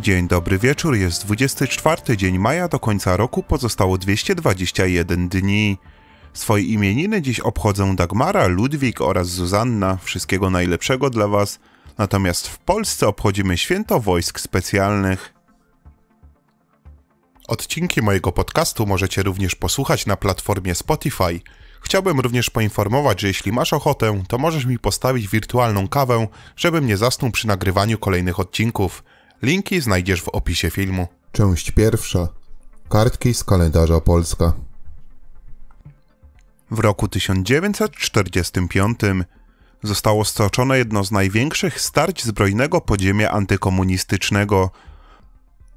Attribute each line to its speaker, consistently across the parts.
Speaker 1: Dzień dobry wieczór, jest 24 dzień maja, do końca roku pozostało 221 dni. Swoje imieniny dziś obchodzą Dagmara, Ludwik oraz Zuzanna. Wszystkiego najlepszego dla Was. Natomiast w Polsce obchodzimy święto wojsk specjalnych. Odcinki mojego podcastu możecie również posłuchać na platformie Spotify. Chciałbym również poinformować, że jeśli masz ochotę, to możesz mi postawić wirtualną kawę, żebym nie zasnął przy nagrywaniu kolejnych odcinków. Linki znajdziesz w opisie filmu.
Speaker 2: Część pierwsza. Kartki z kalendarza Polska.
Speaker 1: W roku 1945 zostało stoczone jedno z największych starć zbrojnego podziemia antykomunistycznego.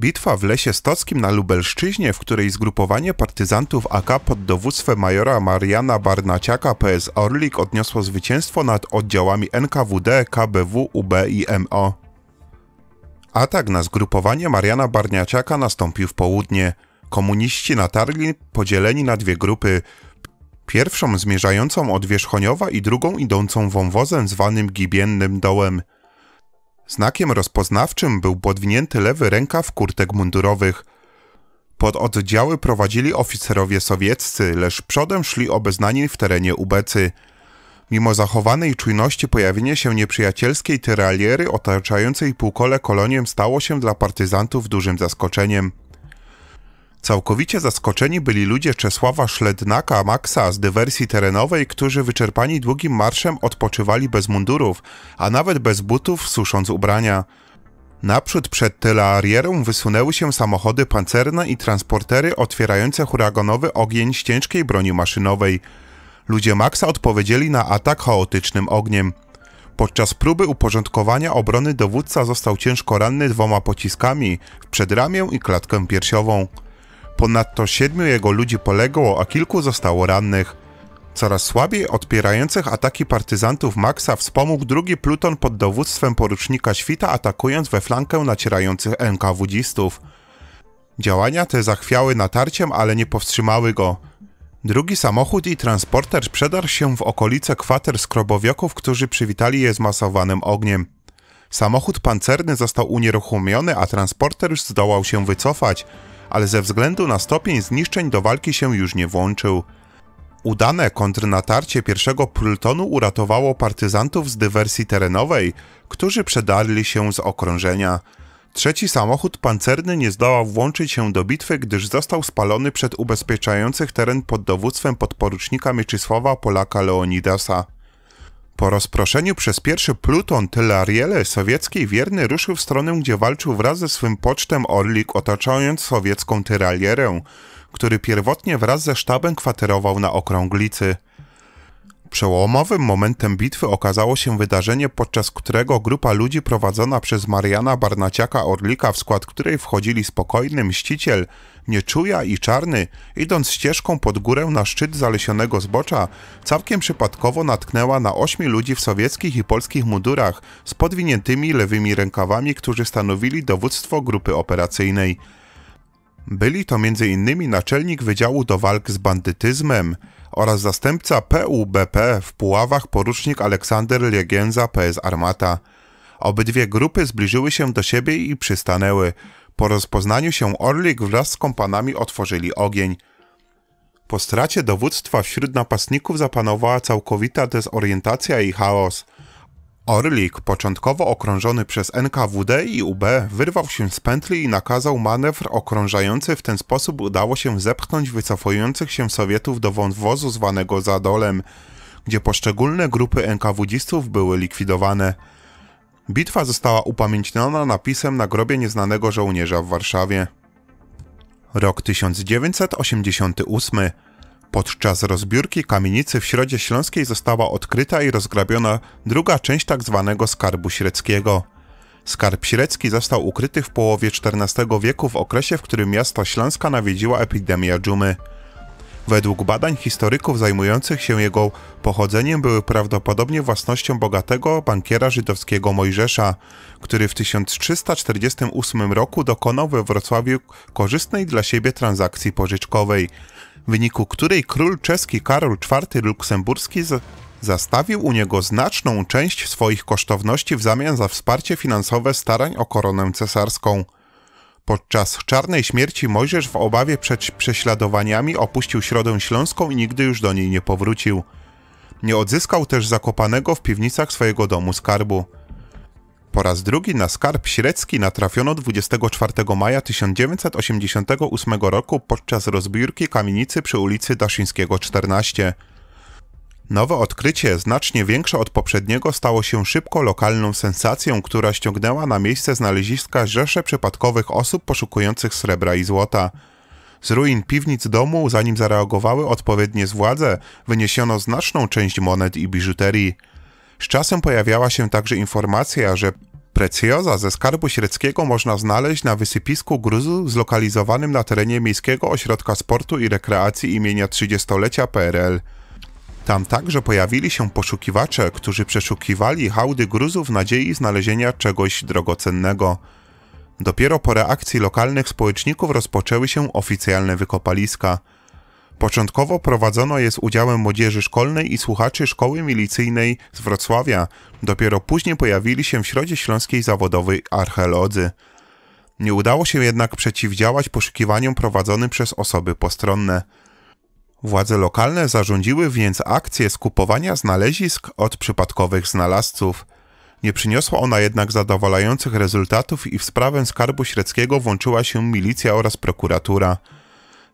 Speaker 1: Bitwa w Lesie Stockim na Lubelszczyźnie, w której zgrupowanie partyzantów AK pod dowództwem majora Mariana Barnaciaka PS Orlik odniosło zwycięstwo nad oddziałami NKWD, KBW, UB i MO. Atak na zgrupowanie Mariana Barniaciaka nastąpił w południe. Komuniści natarli podzieleni na dwie grupy. Pierwszą zmierzającą od Wierzchoniowa i drugą idącą wąwozem zwanym Gibiennym Dołem. Znakiem rozpoznawczym był podwinięty lewy rękaw kurtek mundurowych. Pod oddziały prowadzili oficerowie sowieccy, lecz przodem szli obeznani w terenie ubecy. Mimo zachowanej czujności pojawienie się nieprzyjacielskiej tyraliery otaczającej półkole koloniem stało się dla partyzantów dużym zaskoczeniem. Całkowicie zaskoczeni byli ludzie Czesława Szlednaka Maxa z dywersji terenowej, którzy wyczerpani długim marszem odpoczywali bez mundurów, a nawet bez butów, susząc ubrania. Naprzód przed tylarierą wysunęły się samochody pancerne i transportery otwierające huraganowy ogień z ciężkiej broni maszynowej. Ludzie Maxa odpowiedzieli na atak chaotycznym ogniem. Podczas próby uporządkowania obrony dowódca został ciężko ranny dwoma pociskami w przedramię i klatkę piersiową. Ponadto siedmiu jego ludzi poległo, a kilku zostało rannych. Coraz słabiej odpierających ataki partyzantów Maxa wspomógł drugi pluton pod dowództwem porucznika Świta, atakując we flankę nacierających NKWDzistów. Działania te zachwiały natarciem, ale nie powstrzymały go. Drugi samochód i transporter przedarł się w okolice kwater skrobowioków, którzy przywitali je zmasowanym ogniem. Samochód pancerny został unieruchomiony, a transporter już zdołał się wycofać, ale ze względu na stopień zniszczeń do walki się już nie włączył. Udane kontrnatarcie pierwszego plutonu uratowało partyzantów z dywersji terenowej, którzy przedarli się z okrążenia. Trzeci samochód pancerny nie zdołał włączyć się do bitwy, gdyż został spalony przed ubezpieczających teren pod dowództwem podporucznika Mieczysława Polaka Leonidasa. Po rozproszeniu przez pierwszy pluton Tylariele sowieckiej wierny ruszył w stronę, gdzie walczył wraz ze swym pocztem Orlik, otaczając sowiecką tyralierę, który pierwotnie wraz ze sztabem kwaterował na okrąglicy. Przełomowym momentem bitwy okazało się wydarzenie, podczas którego grupa ludzi prowadzona przez Mariana Barnaciaka Orlika, w skład której wchodzili spokojny mściciel, nieczuja i czarny, idąc ścieżką pod górę na szczyt zalesionego zbocza, całkiem przypadkowo natknęła na ośmiu ludzi w sowieckich i polskich mundurach z podwiniętymi lewymi rękawami, którzy stanowili dowództwo grupy operacyjnej. Byli to m.in. naczelnik Wydziału do Walk z Bandytyzmem, oraz zastępca PUBP w Puławach porucznik Aleksander Legienza PS Armata. Obydwie grupy zbliżyły się do siebie i przystanęły. Po rozpoznaniu się Orlik wraz z kompanami otworzyli ogień. Po stracie dowództwa wśród napastników zapanowała całkowita dezorientacja i chaos – Orlik, początkowo okrążony przez NKWD i UB, wyrwał się z pętli i nakazał manewr okrążający. W ten sposób udało się zepchnąć wycofujących się Sowietów do wąwozu zwanego Zadolem, gdzie poszczególne grupy NKWDzistów były likwidowane. Bitwa została upamiętniona napisem na grobie nieznanego żołnierza w Warszawie. Rok 1988 Podczas rozbiórki kamienicy w Środzie Śląskiej została odkryta i rozgrabiona druga część tzw. Tak skarbu średzkiego. Skarb średzki został ukryty w połowie XIV wieku w okresie, w którym miasto Śląska nawiedziła epidemia dżumy. Według badań historyków zajmujących się jego pochodzeniem były prawdopodobnie własnością bogatego bankiera żydowskiego Mojżesza, który w 1348 roku dokonał we Wrocławiu korzystnej dla siebie transakcji pożyczkowej – w wyniku której król czeski Karol IV Luksemburski zastawił u niego znaczną część swoich kosztowności w zamian za wsparcie finansowe starań o koronę cesarską. Podczas czarnej śmierci Mojżesz w obawie przed prześladowaniami opuścił Środę Śląską i nigdy już do niej nie powrócił. Nie odzyskał też zakopanego w piwnicach swojego domu skarbu. Po raz drugi na skarb średzki natrafiono 24 maja 1988 roku podczas rozbiórki kamienicy przy ulicy Daszyńskiego 14. Nowe odkrycie, znacznie większe od poprzedniego, stało się szybko lokalną sensacją, która ściągnęła na miejsce znaleziska rzesze przypadkowych osób poszukujących srebra i złota. Z ruin piwnic domu, zanim zareagowały odpowiednie władze, wyniesiono znaczną część monet i biżuterii. Z czasem pojawiała się także informacja, że precjoza ze skarbu średzkiego można znaleźć na wysypisku gruzu zlokalizowanym na terenie Miejskiego Ośrodka Sportu i Rekreacji imienia 30-lecia PRL. Tam także pojawili się poszukiwacze, którzy przeszukiwali hałdy gruzów w nadziei znalezienia czegoś drogocennego. Dopiero po reakcji lokalnych społeczników rozpoczęły się oficjalne wykopaliska. Początkowo prowadzono je z udziałem młodzieży szkolnej i słuchaczy szkoły milicyjnej z Wrocławia. Dopiero później pojawili się w Środzie Śląskiej Zawodowej archeolodzy. Nie udało się jednak przeciwdziałać poszukiwaniom prowadzonym przez osoby postronne. Władze lokalne zarządziły więc akcję skupowania znalezisk od przypadkowych znalazców. Nie przyniosła ona jednak zadowalających rezultatów i w sprawę skarbu średzkiego włączyła się milicja oraz prokuratura.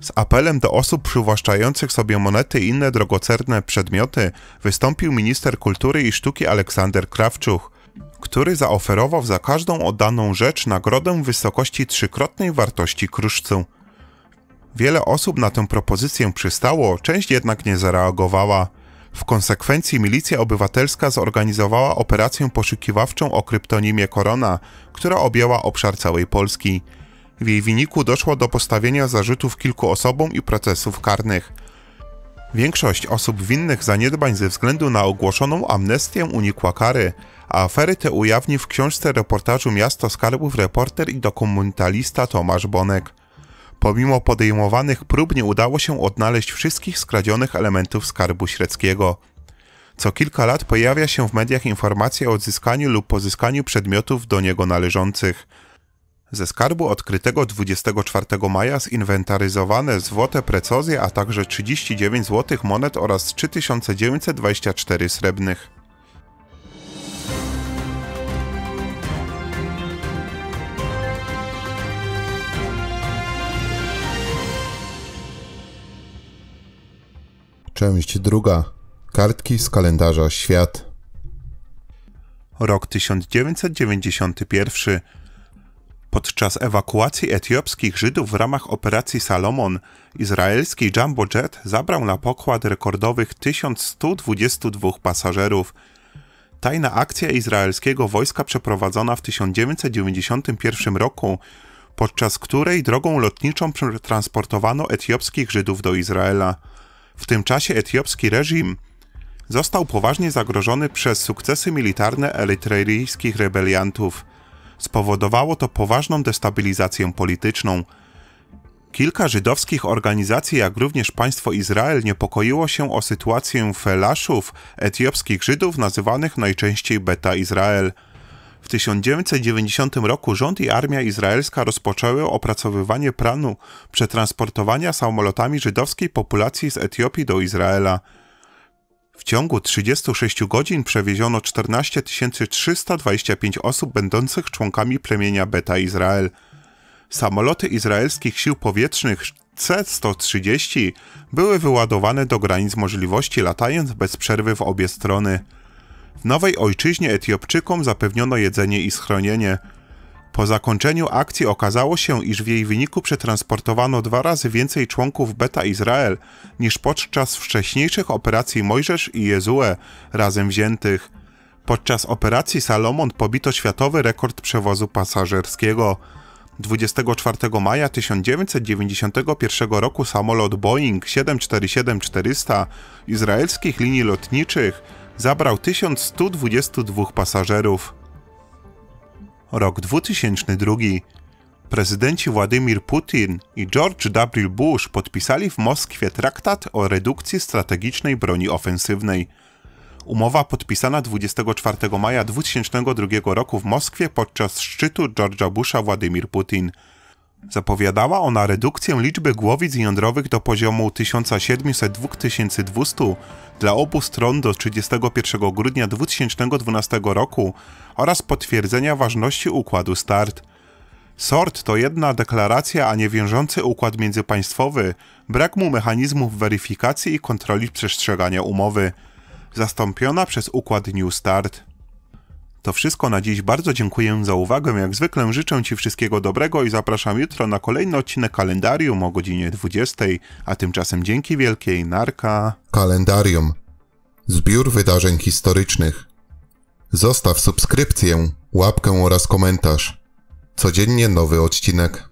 Speaker 1: Z apelem do osób przywłaszczających sobie monety i inne drogocerne przedmioty wystąpił minister kultury i sztuki Aleksander Krawczuch, który zaoferował za każdą oddaną rzecz nagrodę w wysokości trzykrotnej wartości kruszcu. Wiele osób na tę propozycję przystało, część jednak nie zareagowała. W konsekwencji milicja obywatelska zorganizowała operację poszukiwawczą o kryptonimie Korona, która objęła obszar całej Polski. W jej wyniku doszło do postawienia zarzutów kilku osobom i procesów karnych. Większość osób winnych zaniedbań ze względu na ogłoszoną amnestię unikła kary, a afery te ujawnił w książce reportażu Miasto Skarbów reporter i dokumentalista Tomasz Bonek. Pomimo podejmowanych prób nie udało się odnaleźć wszystkich skradzionych elementów skarbu średzkiego. Co kilka lat pojawia się w mediach informacja o odzyskaniu lub pozyskaniu przedmiotów do niego należących. Ze skarbu odkrytego 24 maja zinwentaryzowane złote precozje, a także 39 złotych monet oraz 3924 srebrnych.
Speaker 2: Część druga. Kartki z kalendarza Świat.
Speaker 1: Rok 1991. Podczas ewakuacji etiopskich Żydów w ramach operacji Salomon, izraelski Jumbo Jet zabrał na pokład rekordowych 1122 pasażerów. Tajna akcja izraelskiego wojska przeprowadzona w 1991 roku, podczas której drogą lotniczą transportowano etiopskich Żydów do Izraela. W tym czasie etiopski reżim został poważnie zagrożony przez sukcesy militarne erytrejskich rebeliantów. Spowodowało to poważną destabilizację polityczną. Kilka żydowskich organizacji, jak również państwo Izrael, niepokoiło się o sytuację felaszów, etiopskich Żydów nazywanych najczęściej Beta Izrael. W 1990 roku rząd i armia izraelska rozpoczęły opracowywanie planu przetransportowania samolotami żydowskiej populacji z Etiopii do Izraela. W ciągu 36 godzin przewieziono 14 325 osób będących członkami plemienia Beta Izrael. Samoloty izraelskich sił powietrznych C-130 były wyładowane do granic możliwości, latając bez przerwy w obie strony. W nowej ojczyźnie Etiopczykom zapewniono jedzenie i schronienie. Po zakończeniu akcji okazało się, iż w jej wyniku przetransportowano dwa razy więcej członków Beta Izrael niż podczas wcześniejszych operacji Mojżesz i Jezue razem wziętych. Podczas operacji Salomon pobito światowy rekord przewozu pasażerskiego. 24 maja 1991 roku samolot Boeing 747-400 izraelskich linii lotniczych zabrał 1122 pasażerów. Rok 2002. Prezydenci Władimir Putin i George W. Bush podpisali w Moskwie traktat o redukcji strategicznej broni ofensywnej. Umowa podpisana 24 maja 2002 roku w Moskwie podczas szczytu George'a Busha Władimir Putin. Zapowiadała ona redukcję liczby głowic jądrowych do poziomu 1700-2200 dla obu stron do 31 grudnia 2012 roku oraz potwierdzenia ważności układu START. SORT to jedna deklaracja, a nie wiążący układ międzypaństwowy, brak mu mechanizmów weryfikacji i kontroli przestrzegania umowy, zastąpiona przez układ New START. To wszystko na dziś. Bardzo dziękuję za uwagę. Jak zwykle życzę Ci wszystkiego dobrego i zapraszam jutro na kolejny odcinek kalendarium o godzinie 20, a tymczasem dzięki wielkiej narka.
Speaker 2: Kalendarium. Zbiór wydarzeń historycznych. Zostaw subskrypcję, łapkę oraz komentarz. Codziennie nowy odcinek.